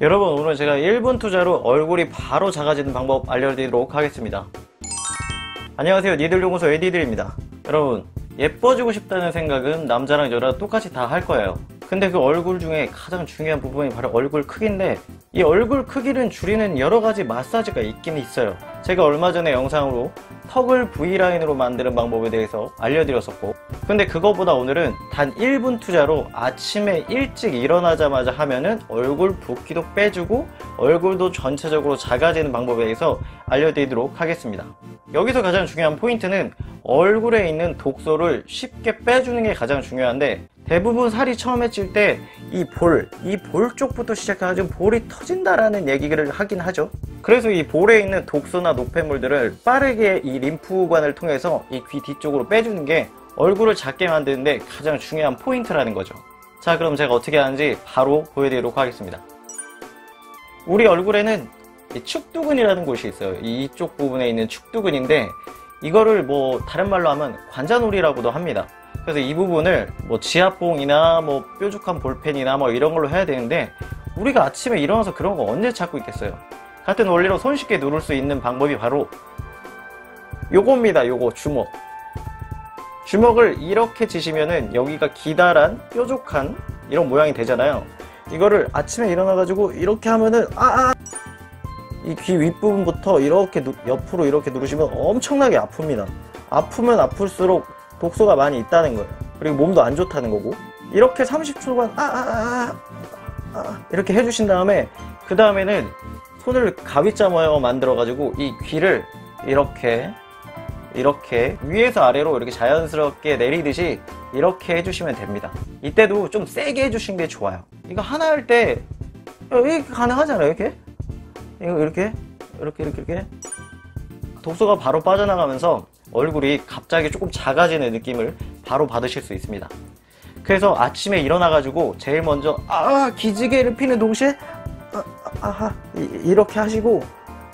여러분 오늘 제가 1분 투자로 얼굴이 바로 작아지는 방법 알려드리도록 하겠습니다. 안녕하세요. 니들용호소 에디들입니다. 여러분 예뻐지고 싶다는 생각은 남자랑 여자 똑같이 다 할 거예요 근데 그 얼굴 중에 가장 중요한 부분이 바로 얼굴 크기인데 이 얼굴 크기를 줄이는 여러 가지 마사지가 있긴 있어요. 제가 얼마 전에 영상으로 턱을 V라인으로 만드는 방법에 대해서 알려드렸었고 근데 그거보다 오늘은 단 1분 투자로 아침에 일찍 일어나자마자 하면은 얼굴 붓기도 빼주고 얼굴도 전체적으로 작아지는 방법에 대해서 알려드리도록 하겠습니다. 여기서 가장 중요한 포인트는 얼굴에 있는 독소를 쉽게 빼주는 게 가장 중요한데 대부분 살이 처음에 찔 때 이 볼, 이 볼 쪽부터 시작해가지고 볼이 터진다라는 얘기를 하긴 하죠. 그래서 이 볼에 있는 독소나 노폐물들을 빠르게 이 림프관을 통해서 이 귀 뒤쪽으로 빼주는 게 얼굴을 작게 만드는데 가장 중요한 포인트라는 거죠. 자, 그럼 제가 어떻게 하는지 바로 보여드리도록 하겠습니다. 우리 얼굴에는 축두근이라는 곳이 있어요. 이쪽 부분에 있는 축두근인데 이거를 뭐 다른 말로 하면 관자놀이라고도 합니다. 그래서 이 부분을 뭐 지압봉이나 뭐 뾰족한 볼펜이나 뭐 이런 걸로 해야 되는데 우리가 아침에 일어나서 그런 거 언제 찾고 있겠어요? 같은 원리로 손쉽게 누를 수 있는 방법이 바로 요겁니다. 요거 주먹. 주먹을 이렇게 지시면은 여기가 기다란 뾰족한 이런 모양이 되잖아요. 이거를 아침에 일어나 가지고 이렇게 하면은 아아 이 귀 윗부분부터 이렇게 누, 옆으로 이렇게 누르시면 엄청나게 아픕니다. 아프면 아플수록 독소가 많이 있다는 거예요. 그리고 몸도 안 좋다는 거고. 이렇게 30초간 아, 아, 아, 아, 아 이렇게 해주신 다음에 그 다음에는 손을 가위자 모양으로 만들어 가지고 이 귀를 이렇게 이렇게 위에서 아래로 이렇게 자연스럽게 내리듯이 이렇게 해주시면 됩니다. 이때도 좀 세게 해주신 게 좋아요. 이거 하나 할 때 이렇게 가능하잖아요. 이렇게 이거 이렇게 이렇게 이렇게 이렇게 독소가 바로 빠져나가면서 얼굴이 갑자기 조금 작아지는 느낌을 바로 받으실 수 있습니다. 그래서 아침에 일어나가지고 제일 먼저 아 기지개를 피는 동시에 아, 아, 아 이렇게 하시고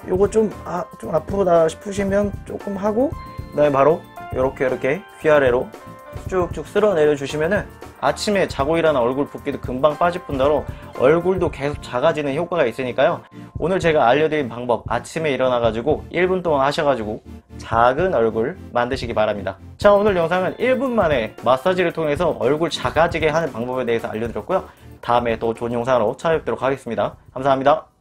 요거 좀, 아, 좀 아프다 싶으시면 조금 하고 그 다음에 바로 이렇게 이렇게 귀아래로 쭉쭉 쓸어내려 주시면은 아침에 자고 일어나 얼굴 붓기도 금방 빠질 뿐더러 얼굴도 계속 작아지는 효과가 있으니까요 오늘 제가 알려드린 방법 아침에 일어나 가지고 1분 동안 하셔가지고 작은 얼굴 만드시기 바랍니다. 자 오늘 영상은 1분 만에 마사지를 통해서 얼굴 작아지게 하는 방법에 대해서 알려드렸고요. 다음에 또 좋은 영상으로 찾아뵙도록 하겠습니다. 감사합니다